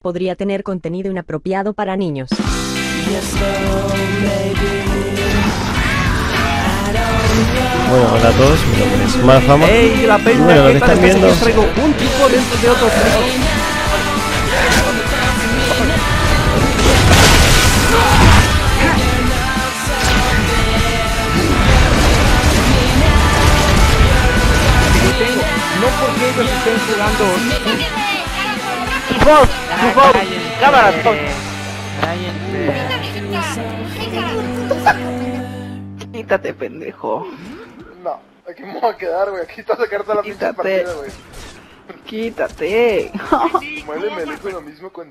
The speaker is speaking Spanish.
podría tener contenido inapropiado para niños. Bueno, hola a todos, mi nombre es Malfama. ¡Ey, la peña! Bueno, lo ¿qué que están viendo- traigo un tipo dentro de otro No porque ellos estén jugando. ¡Vos! ¡Tu voz! ¡Cámara! vos. Quítate, pendejo. No, aquí me voy a quedar, güey. Aquí está a sacarte la pinche partida, güey. Quítate. Muéveme, le dijo lo mismo cuando